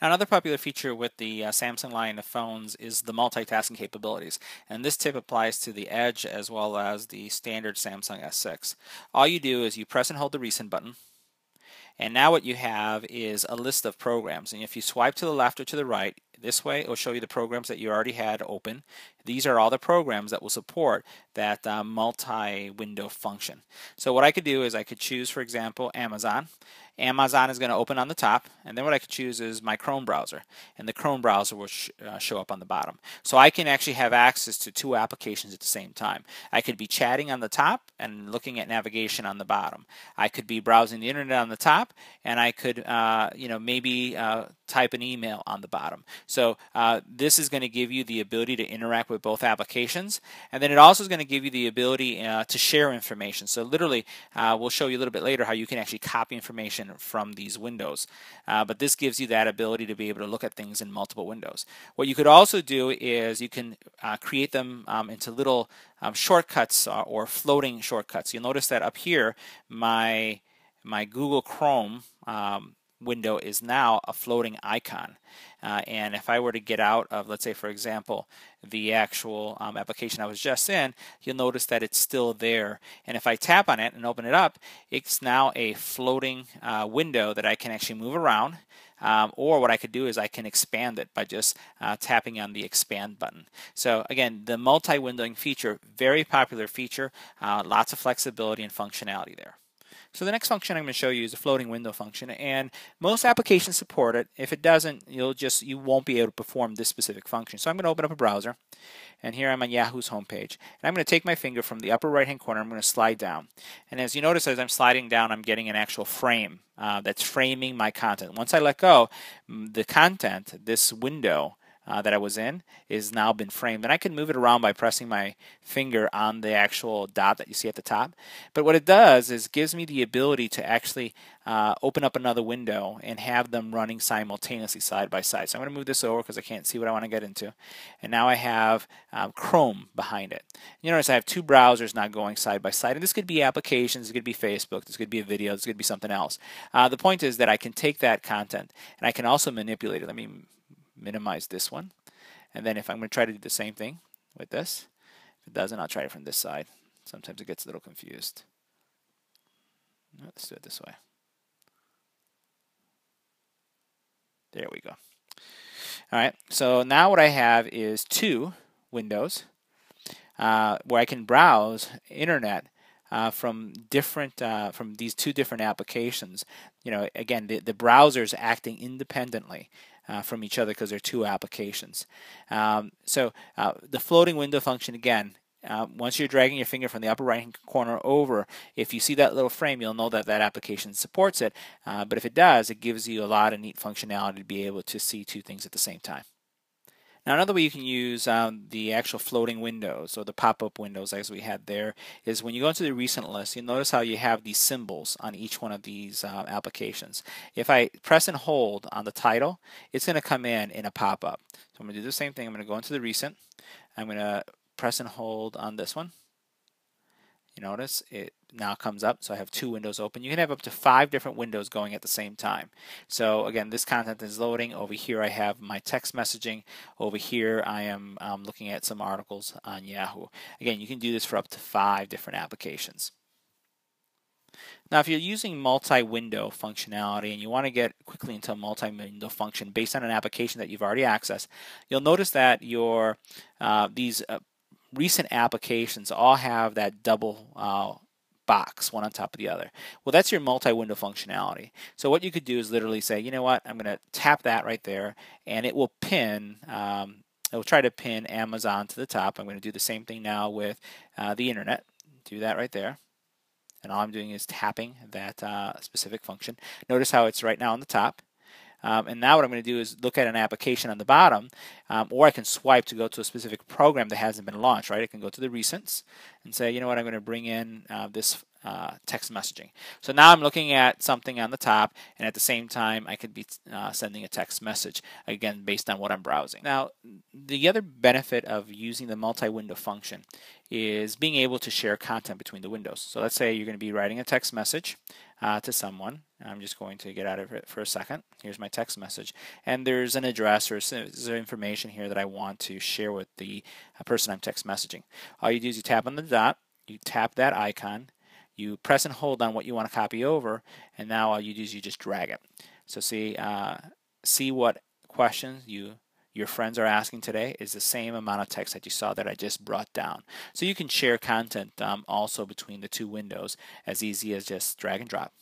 Now, another popular feature with the uh, Samsung line of phones is the multitasking capabilities, and this tip applies to the Edge as well as the standard Samsung S6. All you do is you press and hold the recent button, and now what you have is a list of programs, and if you swipe to the left or to the right, this way it will show you the programs that you already had open. These are all the programs that will support that uh, multi-window function. So what I could do is I could choose, for example, Amazon, Amazon is going to open on the top, and then what I could choose is my Chrome browser, and the Chrome browser will sh uh, show up on the bottom. So I can actually have access to two applications at the same time. I could be chatting on the top and looking at navigation on the bottom. I could be browsing the internet on the top, and I could, uh, you know, maybe uh, type an email on the bottom. So uh, this is going to give you the ability to interact with both applications, and then it also is going to give you the ability uh, to share information. So literally, uh, we'll show you a little bit later how you can actually copy information from these windows. Uh, but this gives you that ability to be able to look at things in multiple windows. What you could also do is you can uh, create them um, into little um, shortcuts uh, or floating shortcuts. You'll notice that up here, my my Google Chrome um, window is now a floating icon. Uh, and if I were to get out of, let's say, for example, the actual um, application I was just in, you'll notice that it's still there. And if I tap on it and open it up, it's now a floating uh, window that I can actually move around. Um, or what I could do is I can expand it by just uh, tapping on the expand button. So again, the multi-windowing feature, very popular feature, uh, lots of flexibility and functionality there. So the next function I'm going to show you is a floating window function, and most applications support it. If it doesn't, you'll just you won't be able to perform this specific function. So I'm going to open up a browser, and here I'm on Yahoo's homepage. And I'm going to take my finger from the upper right-hand corner. I'm going to slide down, and as you notice, as I'm sliding down, I'm getting an actual frame uh, that's framing my content. Once I let go, the content, this window, uh, that I was in is now been framed. And I can move it around by pressing my finger on the actual dot that you see at the top. But what it does is gives me the ability to actually uh, open up another window and have them running simultaneously side by side. So I'm going to move this over because I can't see what I want to get into. And now I have um, Chrome behind it. You notice I have two browsers now going side by side. And this could be applications, this could be Facebook, this could be a video, this could be something else. Uh, the point is that I can take that content and I can also manipulate it. Let me minimize this one. And then if I'm going to try to do the same thing with this, if it doesn't, I'll try it from this side. Sometimes it gets a little confused. Let's do it this way. There we go. All right, so now what I have is two windows uh, where I can browse internet uh, from different uh, from these two different applications. You know, again, the, the browser is acting independently uh, from each other because they're two applications. Um, so uh, the floating window function again. Uh, once you're dragging your finger from the upper right hand corner over, if you see that little frame, you'll know that that application supports it. Uh, but if it does, it gives you a lot of neat functionality to be able to see two things at the same time. Now another way you can use um, the actual floating windows or the pop-up windows as we had there is when you go into the recent list you'll notice how you have these symbols on each one of these uh, applications. If I press and hold on the title it's going to come in in a pop-up. So I'm going to do the same thing. I'm going to go into the recent. I'm going to press and hold on this one. You notice it now comes up. So I have two windows open. You can have up to five different windows going at the same time. So again, this content is loading. Over here I have my text messaging. Over here I am um, looking at some articles on Yahoo. Again, you can do this for up to five different applications. Now, if you're using multi-window functionality and you want to get quickly into a multi-window function based on an application that you've already accessed, you'll notice that your uh, these uh, recent applications all have that double uh, box, one on top of the other. Well, that's your multi-window functionality. So what you could do is literally say, you know what, I'm going to tap that right there, and it will pin, um, it will try to pin Amazon to the top. I'm going to do the same thing now with uh, the internet. Do that right there. And all I'm doing is tapping that uh, specific function. Notice how it's right now on the top. Um, and now what I'm going to do is look at an application on the bottom, um, or I can swipe to go to a specific program that hasn't been launched, right? I can go to the recents and say, you know what, I'm going to bring in uh, this uh, text messaging. So now I'm looking at something on the top, and at the same time, I could be uh, sending a text message, again, based on what I'm browsing. Now, the other benefit of using the multi-window function is being able to share content between the windows. So let's say you're going to be writing a text message. Uh, to someone. I'm just going to get out of it for a second. Here's my text message. And there's an address or information here that I want to share with the uh, person I'm text messaging. All you do is you tap on the dot, you tap that icon, you press and hold on what you want to copy over, and now all you do is you just drag it. So see, uh, see what questions you your friends are asking today is the same amount of text that you saw that I just brought down. So you can share content um, also between the two windows as easy as just drag and drop.